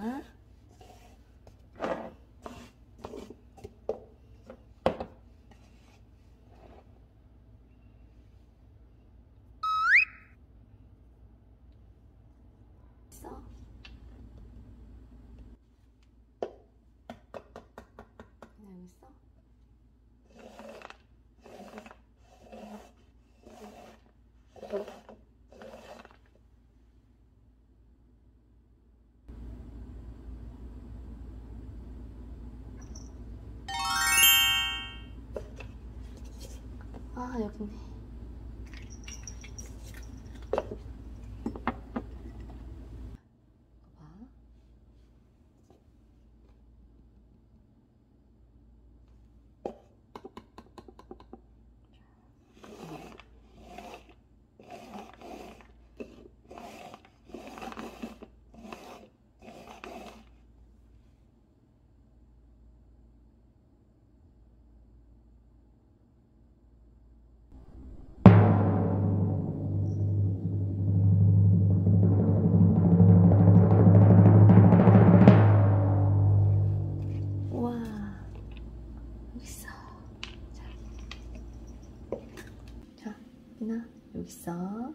있어? 아 여기네. 여기서.